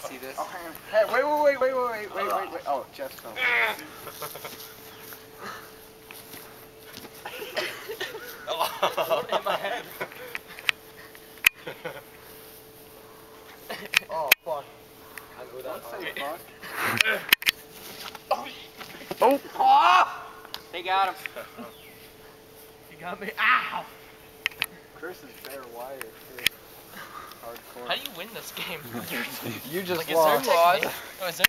see this? Oh, hang on. Hey, wait, wait, wait, wait, wait, wait, wait, wait. Oh, Jeff fell. in my head. Oh, fuck. I'll go Don't say fuck. Oh! oh! They got him. You got me. Ow! Chris is bare wire, too. How do you win this game? You just like, lost. Is there